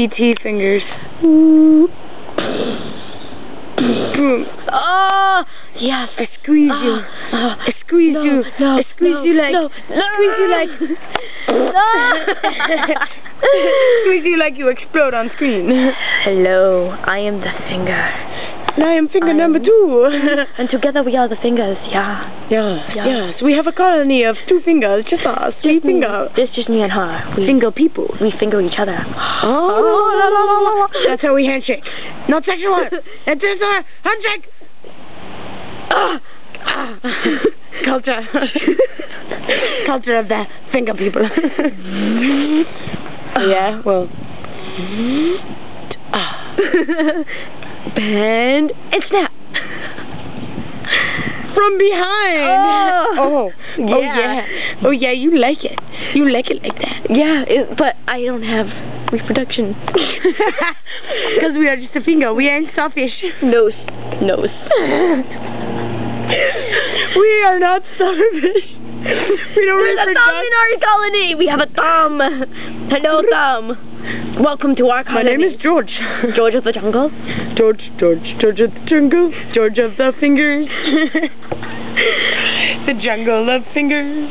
E.T. fingers. Boom. Oh, yes. I squeeze you. Ah, ah. I squeeze no, you. no, I squeeze no, you like. no, Squeeze you like. Ah. squeeze you like you explode on screen. Hello, I am the finger. And I am finger I number two. And together we are the fingers, yeah. yeah, Yeah. yes. We have a colony of two fingers, just us. Three Just me- finger. It's just me and her. We, Finger people. we finger each other. Oh, that's how we handshake. Not sexual. It's just a handshake. Ah, ah. Culture. Culture of the finger people. yeah, well. Ah. And and snap. from behind. Oh. oh, oh Yeah. oh yeah. Oh yeah, you like it. You like it like that. Yeah, it, but I don't have reproduction. Because we are just a finger. We ain't selfish. Nose. Nose. we are not selfish. We don't There's a reproduce. thumb in our colony. We have a thumb. Hello, thumb. Welcome to our My name is George. George of the Jungle. George, George, George of the jungle. George of the fingers. the jungle of fingers.